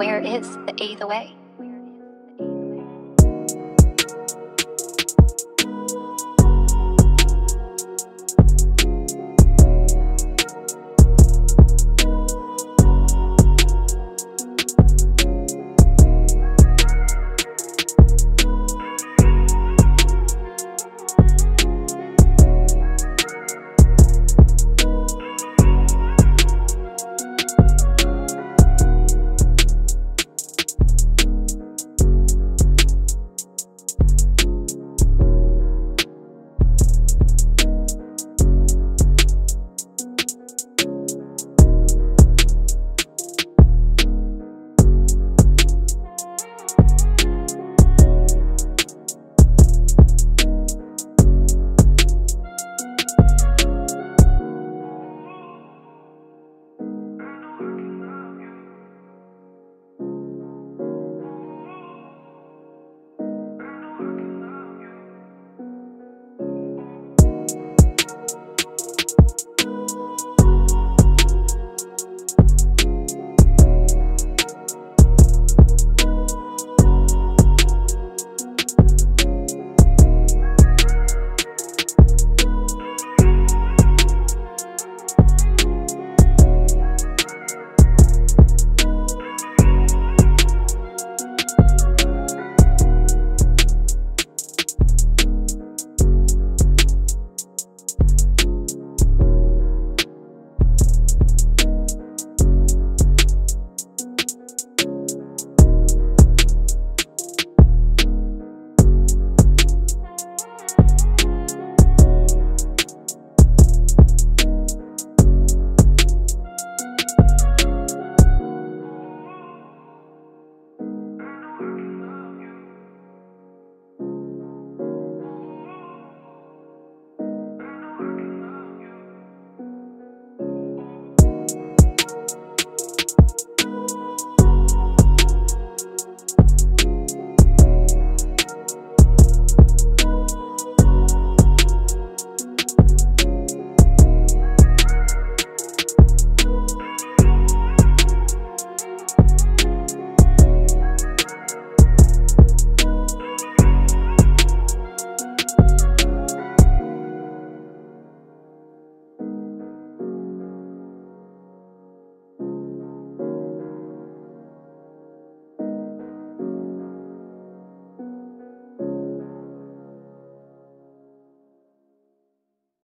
Where is the eighth way?